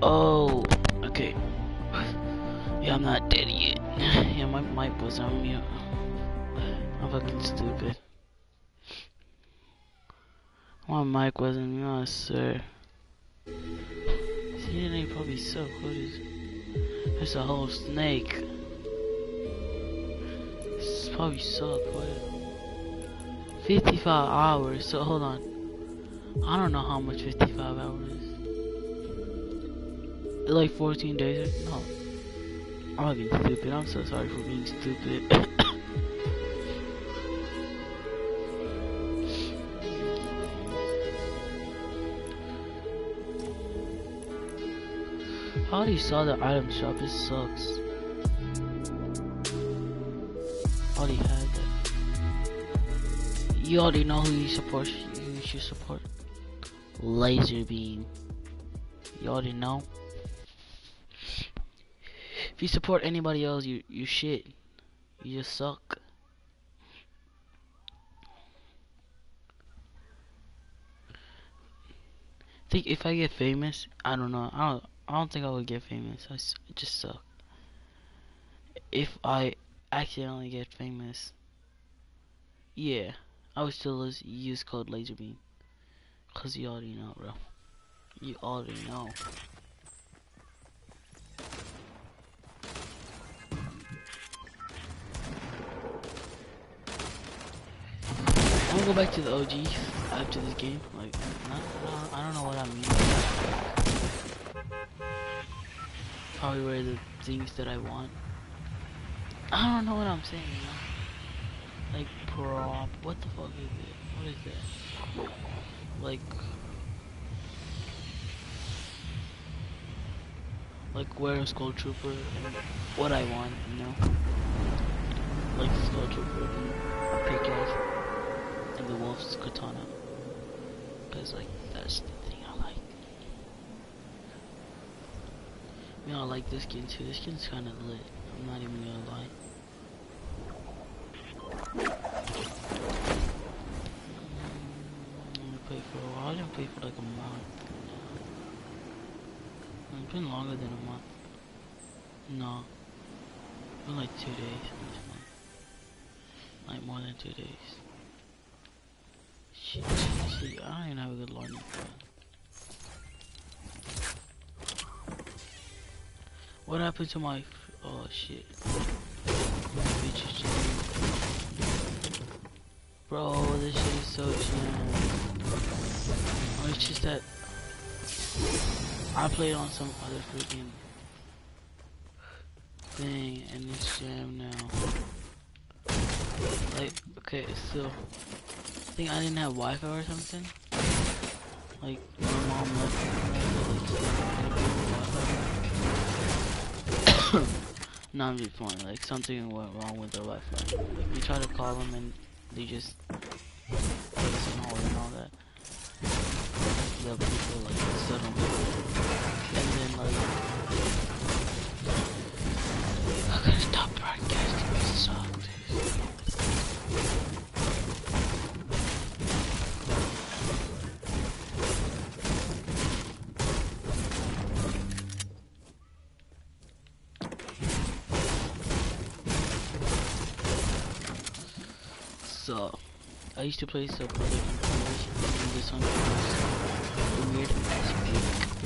Oh, okay. Yeah, I'm not dead yet. Yeah, my mic was on mute. I'm fucking stupid. My mic wasn't mute, I swear. See, it ain't probably so. What is? There's a whole snake. This is probably suck. What? 55 hours. So hold on. I don't know how much 55 hours is. Like 14 days? No. I'm being stupid. I'm so sorry for being stupid. I already saw the item shop. It sucks. Already had that. You already know who you support. You should support. Lazarbeam. You already know. If you support anybody else, you you shit. You just suck. think if I get famous, I don't know. I don't. I don't think I would get famous. I just suck. If I accidentally get famous, yeah, I would still use, use code Lazarbeam. Cause you already know, bro. You already know. Go back to the OG after this game. Like, not, not, I don't know what I mean. Probably wear the things that I want. I don't know what I'm saying, you know? Like, prop. What the fuck is it? What is that? Like. Like, wear a Skull Trooper and what I want, you know? Like, Skull Trooper and a pickaxe and the wolf's katana. Because, like, that's the thing I like. I mean, I like this skin too. This skin's kind of lit. I'm not even gonna lie. Play for a while. I didn't play for like a month. It's been longer than a month. No. It's been like two days. Like more than two days. Shit, shit. I don't have a good curve. What happened to my? Oh shit. Bro, this shit is so jammed. Oh, it's just that I played on some other freaking thing and it's jam now. Like, okay, so think I didn't have Wi-Fi or something. Like my mom left. Like, no, I'm. Like something went wrong with the Wi-Fi. Like we tried to call them and they just put us on hold and all that. The people like set So, I used to play Subnautica and this one weird as fuck.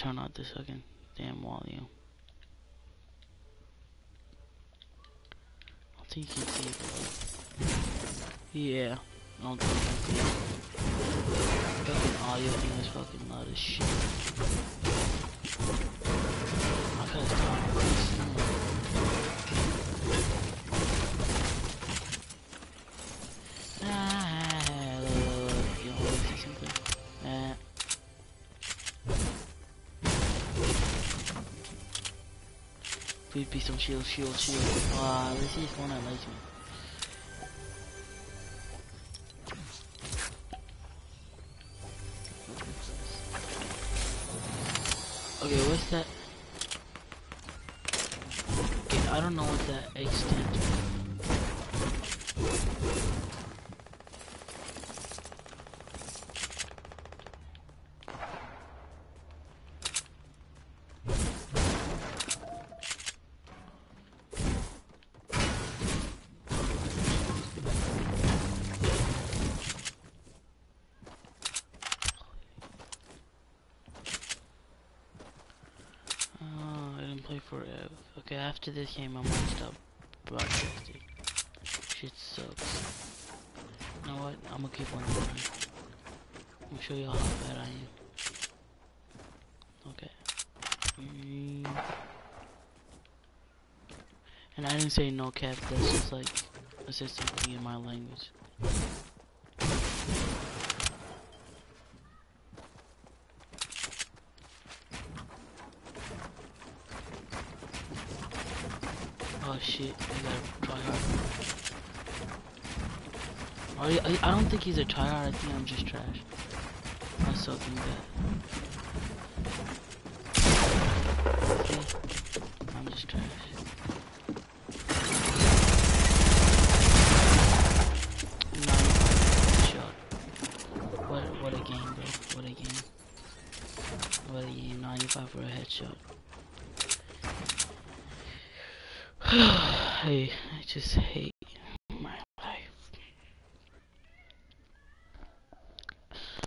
Turn off this fucking damn volume. I think you can see it. Yeah, I don't think you can see it. Fucking audio thing is fucking loud as shit. I Please be some shield, shield, shield. Ah, see if one that likes me. Okay, what's that? Okay, I don't know what that. Oh, I didn't play for Ev. Okay, after this game, I'm gonna stop broadcasting. Shit sucks. You know what? I'm gonna keep on trying. I'm show y'all how bad I am. Okay. Mm. And I didn't say no cap, that's just like assisting me in my language. Shit, I I, I don't think he's a tryhard, I think I'm just trash. I suck in that. Okay, I'm just trash. Ninety-five shot. What what a game, bro. What a game. What a game. 95 for a headshot. I, I just hate my life.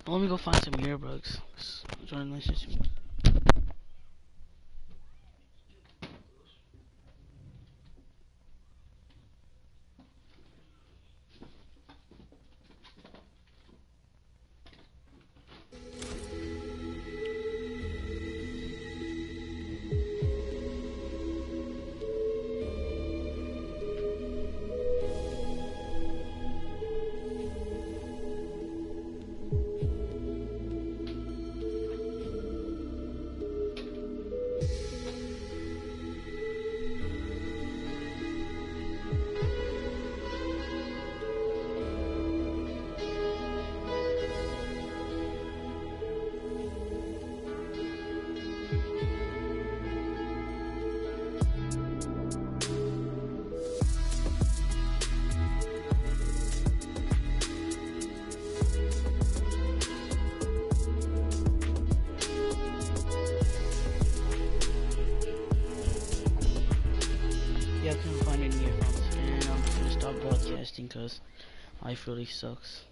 Let me go find some earbuds. Join relationship. Broadcasting because life really sucks.